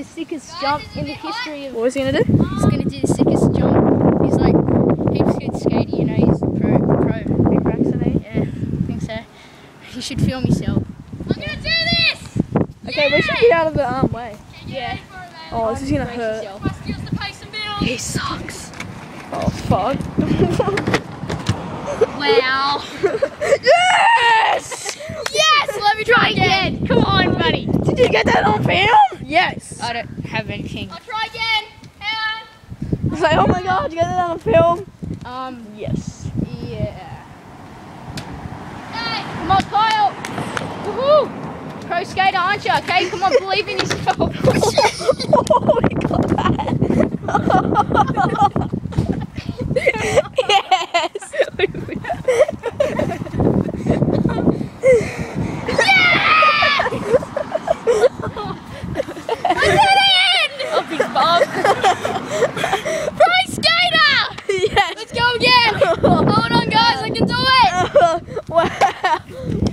the sickest jump in the history of. What was he gonna do? He's gonna do the sickest jump. He's like heaps good skater, you know. He's pro, pro. Big Braxton, eh? Yeah, I think so. You should film yourself. I'm gonna do this! Okay, we should get out of the um, way. Yeah. Oh, this is gonna hurt. yourself. My skills to pay some bills. He sucks. Oh, fuck. Wow. yes! Yes, let me try again. Come on, buddy. Did you get that on film? Yes. I don't have anything. I'll try again. Hang on. It's like, oh my god, you got that on film? Um, Yes. yeah. Hey. Come on, Kyle. Woohoo! Pro skater, aren't you? Okay, come on, believe in yourself. oh, we got that. yes. Up his bum. Pro skater! yes. Let's go again. Hold on, guys. I can do it.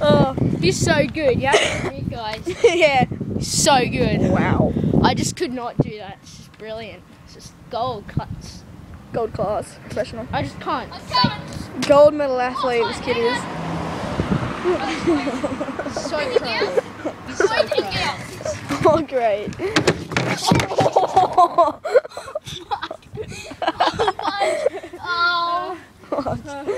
wow. Oh, He's so good, yeah? You guys. yeah. So good. Wow. I just could not do that. It's just brilliant. It's just gold cuts. Gold class, professional. I just can't. I'm. Gold medal athlete, this kid is. So proud. He's so Wait, proud. out. Oh, great. Oh. Oh,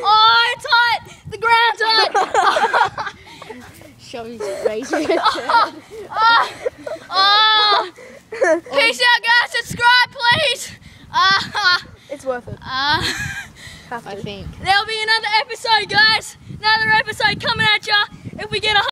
his. Oh. Oh. Peace out, guys. Subscribe, please. Uh, it's worth it. uh, I think. there'll be another episode, guys. Another episode coming at ya. If we get a